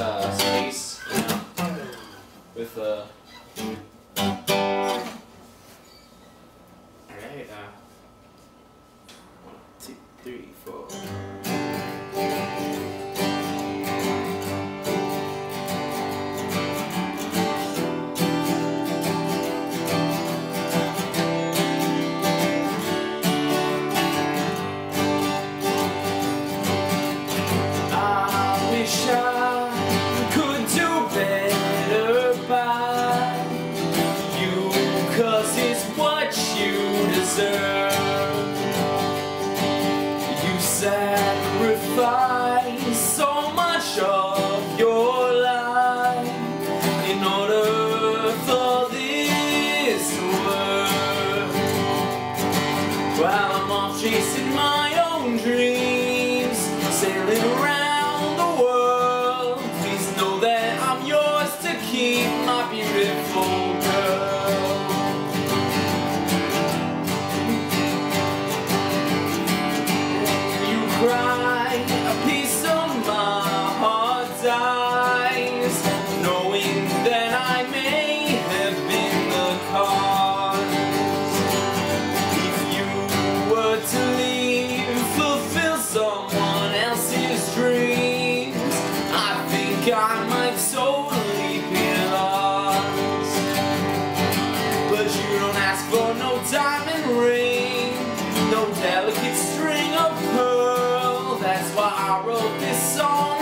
uh, space, you know, with uh. Alright, uh. One, two, three, four. Cause it's what you deserve. You sacrifice so much of your life in order for this work. While I'm off chasing my own dreams, sailing around I might totally lost. But you don't ask for no diamond ring, no delicate string of pearl. That's why I wrote this song